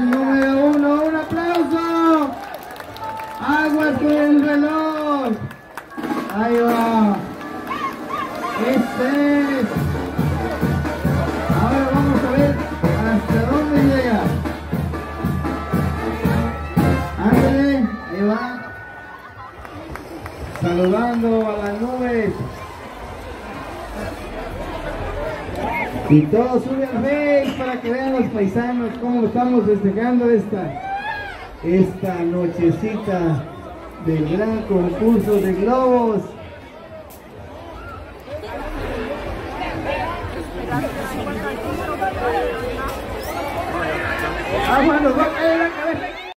número uno. ¡Un aplauso! ¡Agua que el reloj! Ahí va. Este es. Ahora vamos a ver hasta dónde llega. Ándale, ahí va. Saludando a las nubes. Y todos suben a ver vean los paisanos cómo estamos festejando esta, esta nochecita del gran concurso de globos. Ah, bueno, va a caer